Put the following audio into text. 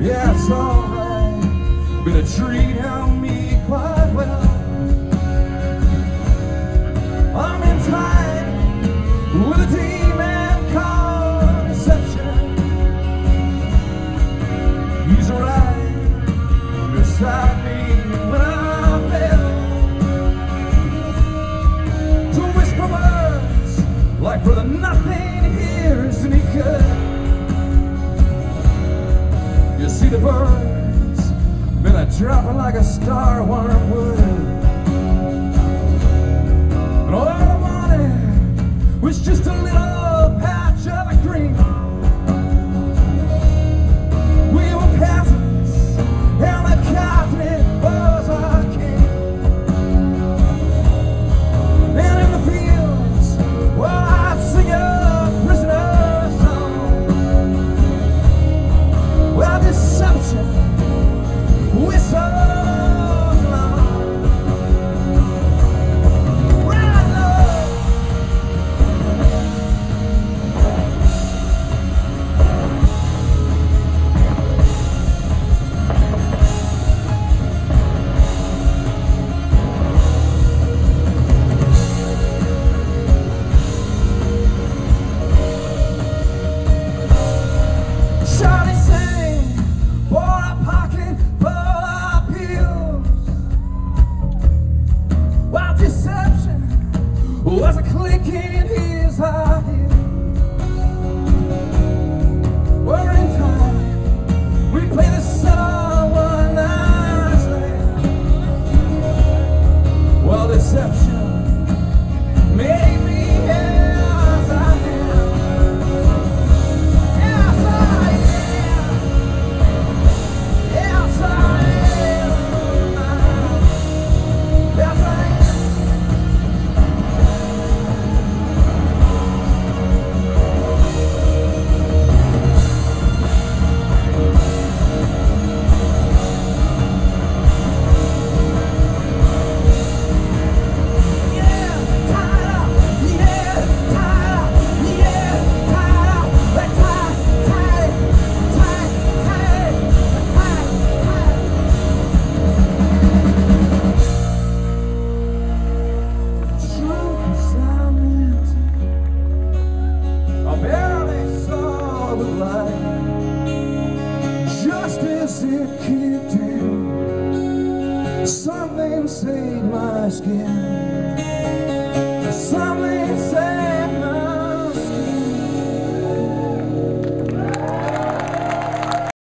Yeah, it's alright, but a tree helped me quite well. I'm in time with a demon called deception. He's right beside me when I fell. To whisper words like for the nothing hears and good. the birds Been a dropping like a star one would And all that it kicked in Something saved my skin. Something